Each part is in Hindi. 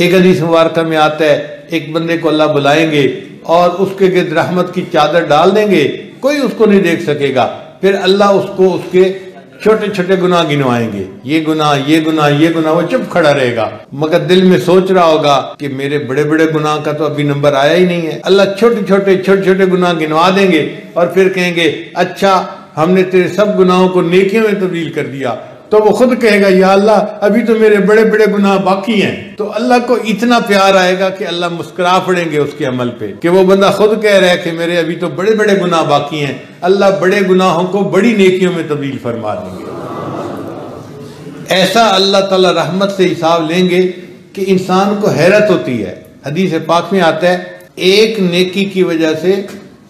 एक हदीस मुबारक में आता है, एक बंदे को अल्लाह बुलाएँगे और उसके गिर्द रहमत की चादर डाल देंगे, कोई उसको नहीं देख सकेगा। फिर अल्लाह उसको उसके छोटे छोटे गुनाह गिनवाएँगे। ये गुनाह ये गुनाह ये गुनाह, वो चुप खड़ा रहेगा। मगर दिल में सोच रहा होगा कि मेरे बड़े बड़े गुनाह का तो अभी नंबर आया ही नहीं है। अल्लाह छोटे छोटे छोटे छोटे गुनाह गिनवा देंगे और फिर कहेंगे अच्छा हमने तेरे सब गुनाहों को नेकियों में तब्दील कर दिया तो वो खुद कहेगा, या अल्लाह, अभी तो मेरे बड़े बड़े गुनाह बाकी हैं। तो अल्लाह को इतना प्यार आएगा कि अल्लाह मुस्कुरा पड़ेंगे उसके अमल पे, कि वो बंदा खुद कह रहा है कि मेरे अभी तो बड़े बड़े गुनाह बाकी हैं। अल्लाह बड़े गुनाहों को बड़ी नेकियों में तब्दील फरमा देंगे। ऐसा अल्लाह ताला रहमत से हिसाब लेंगे कि इंसान को हैरत होती है। हदीस पाक में आता है, एक नेकी की वजह से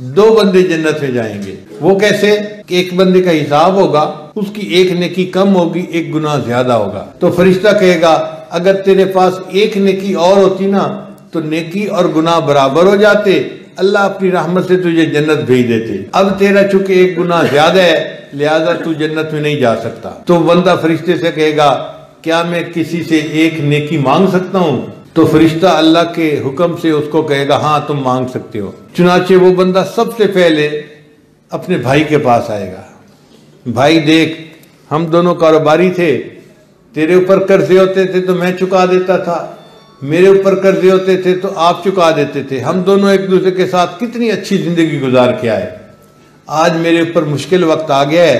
दो बंदे जन्नत में जाएँगे। वो कैसे? एक बंदे का हिसाब होगा, उसकी एक नेकी कम होगी, एक गुना ज़्यादा होगा। तो फरिश्ता कहेगा, अगर तेरे पास एक नेकी और होती ना तो नेकी और गुना बराबर हो जाते। अल्लाह अपनी रहमत से तुझे जन्नत भेज देते। अब तेरा चूँकि एक गुना ज़्यादा है, लिहाजा तू जन्नत में नहीं जा सकता। तो बंदा फरिश्ते से कहेगा, क्या मैं किसी से एक नेकी मांग सकता हूँ? तो फरिश्ता अल्लाह के हुक्म से उसको कहेगा हाँ तुम मांग सकते हो। चुनाचे वो बंदा सबसे पहले अपने भाई के पास आएगा। भाई, देख, हम दोनों कारोबारी थे। तेरे ऊपर कर्जे होते थे तो मैं चुका देता था। मेरे ऊपर कर्जे होते थे तो आप चुका देते थे। हम दोनों एक दूसरे के साथ कितनी अच्छी ज़िंदगी गुजार के आए। आज मेरे ऊपर मुश्किल वक्त आ गया है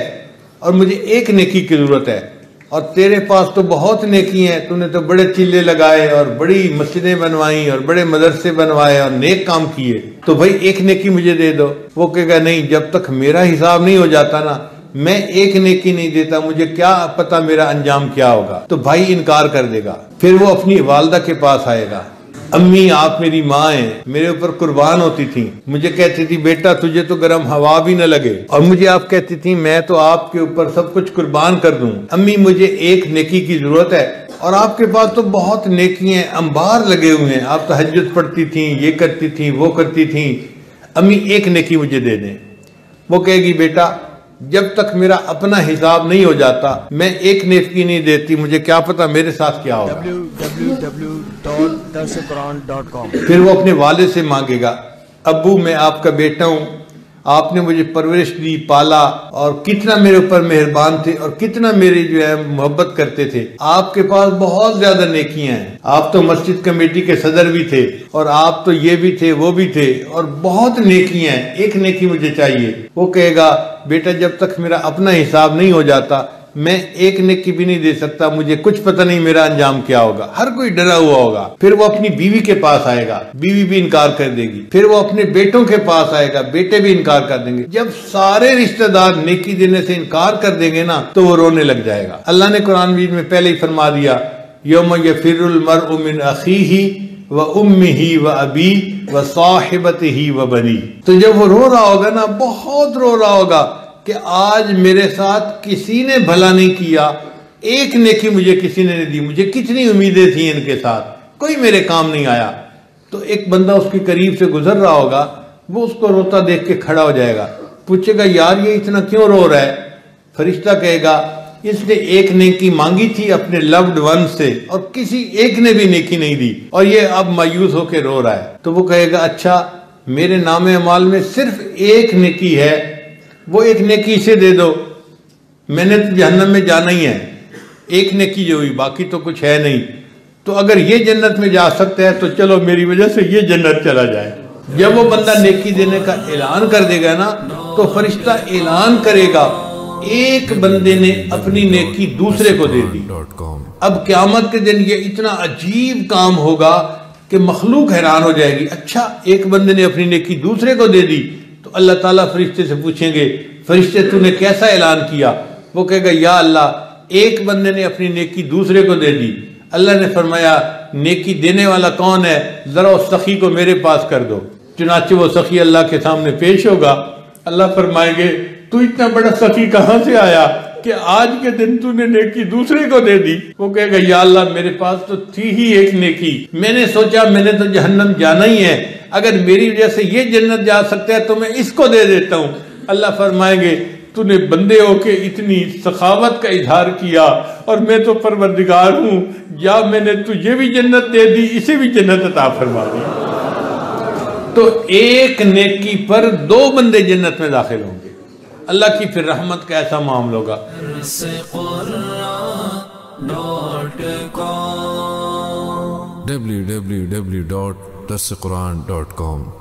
और मुझे एक नेकी की ज़रूरत है। और तेरे पास तो बहुत नेकी हैं, तूने तो बड़े चिल्ले लगाए और बड़ी मस्जिदें बनवाई और बड़े मदरसे बनवाए और नेक काम किए। तो भाई एक नेकी मुझे दे दो। वो कहेगा, नहीं, जब तक मेरा हिसाब नहीं हो जाता ना, मैं एक नेकी नहीं देता, मुझे क्या पता मेरा अंजाम क्या होगा? तो भाई इनकार कर देगा। फिर वो अपनी वालदा के पास आएगा। अम्मी, आप मेरी माँ हैं। मेरे ऊपर कुर्बान होती थी। मुझे कहती थी, बेटा, तुझे तो गर्म हवा भी न लगे। और मुझे आप कहती थी, मैं तो आपके ऊपर सब कुछ कुर्बान कर दूँ। अम्मी, मुझे एक नेकी की ज़रूरत है। और आपके पास तो बहुत नेकी हैं, अंबार लगे हुए हैं। आप तो हजत पढ़ती थी, ये करती थी, वो करती थी। अम्मी, एक नेकी मुझे दे दें। वो कहेगी, बेटा जब तक मेरा अपना हिसाब नहीं हो जाता मैं एक नेफकी नहीं देती मुझे क्या पता मेरे साथ क्या होगा। फिर वो अपने वाले से मांगेगा अबू मैं आपका बेटा हूँ आपने मुझे परवरिश दी, पाला और कितना मेरे ऊपर मेहरबान थे और कितना मेरे जो है मोहब्बत करते थे। आपके पास बहुत ज़्यादा नेकियाँ हैं। आप तो मस्जिद कमेटी के सदर भी थे और आप तो ये भी थे, वो भी थे और बहुत नेकियाँ हैं। एक नेकी मुझे चाहिए। वो कहेगा, बेटा, जब तक मेरा अपना हिसाब नहीं हो जाता मैं एक नेकी भी नहीं दे सकता, मुझे कुछ पता नहीं मेरा अंजाम क्या होगा। हर कोई डरा हुआ होगा। फिर वो अपनी बीवी के पास आएगा। बीवी भी इनकार कर देगी। फिर वो अपने बेटों के पास आएगा। बेटे भी इनकार कर देंगे। जब सारे रिश्तेदार नेकी देने से इनकार कर देंगे ना तो वो रोने लग जाएगा। अल्लाह ने कुरान वीर में पहले ही फरमा दिया, योम ये फिर मर उमिन अखी ही व उम ही व अबी व साहिबत ही व बनी। तो जब वो रो रहा होगा ना, बहुत रो रहा होगा। कि आज मेरे साथ किसी ने भला नहीं किया। एक नेकी मुझे किसी ने नहीं दी। मुझे कितनी उम्मीदें थी इनके साथ? कोई मेरे काम नहीं आया। तो एक बंदा उसके करीब से गुजर रहा होगा, वो उसको रोता देख के खड़ा हो जाएगा। पूछेगा, यार, ये इतना क्यों रो रहा है? फरिश्ता कहेगा, इसने एक नेकी मांगी थी अपने लव्ड वन से और किसी एक ने भी नेकी नहीं दी और ये अब मायूस होकर रो रहा है। तो वो कहेगा अच्छा मेरे नाम अमाल में सिर्फ़ एक नेकी है वो एक नेकी इसे दे दो। मैंने तो जहन्नम में जाना ही है। एक नेकी जो हुई, बाकी तो कुछ है नहीं। तो अगर ये जन्नत में जा सकते हैं तो चलो मेरी वजह से ये जन्नत चला जाए। जब वो बंदा नेकी देने का ऐलान कर देगा ना तो फरिश्ता ऐलान करेगा, एक बंदे ने अपनी नेकी दूसरे को दे दी। अब क्यामत के दिन ये इतना अजीब काम होगा कि मखलूक हैरान हो जाएगी। अच्छा एक बंदे ने अपनी नेकी दूसरे को दे दी अल्लाह ताला फरिश्ते से पूछेंगे, फरिश्ते, तूने कैसा ऐलान किया? वो कहेगा, या अल्लाह, एक बंदे ने अपनी नेकी दूसरे को दे दी। अल्लाह ने फरमाया, नेकी देने वाला कौन है? जरा उस सखी को मेरे पास कर दो। चुनाचे वो सखी अल्लाह के सामने पेश होगा। अल्लाह फरमाएँगे, तू इतना बड़ा सखी कहाँ से आया कि आज के दिन तूने नेकी दूसरे को दे दी? वो कहेगा, या अल्लाह, मेरे पास तो थी ही एक नेकी। मैंने सोचा, मैंने तो जहन्नम जाना ही है। अगर मेरी वजह से ये जन्नत जा सकता है तो मैं इसको दे देता हूँ। अल्लाह फरमाएँगे, तूने बंदे होके इतनी सखावत का इजहार किया, और मैं तो परवरदिगार हूँ। या मैंने तुझे भी जन्नत दे दी, इसे भी जन्नत अता फरमा दी। तो एक नेकी पर दो बंदे जन्नत में दाखिल होंगे। अल्लाह की फिर रहमत का ऐसा मामला होगा। www.dasquran.com